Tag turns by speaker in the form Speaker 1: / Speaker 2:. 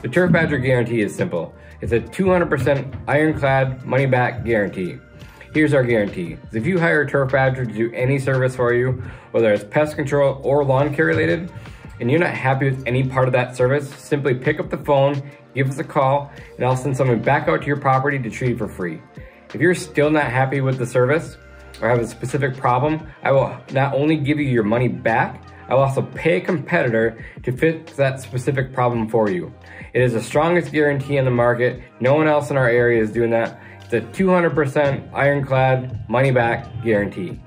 Speaker 1: The Turf Badger guarantee is simple. It's a 200% ironclad money back guarantee. Here's our guarantee. If you hire a Turf Badger to do any service for you, whether it's pest control or lawn care related, and you're not happy with any part of that service, simply pick up the phone, give us a call, and I'll send someone back out to your property to treat for free. If you're still not happy with the service or have a specific problem, I will not only give you your money back, I will also pay a competitor to fix that specific problem for you. It is the strongest guarantee in the market. No one else in our area is doing that. It's a 200% ironclad money back guarantee.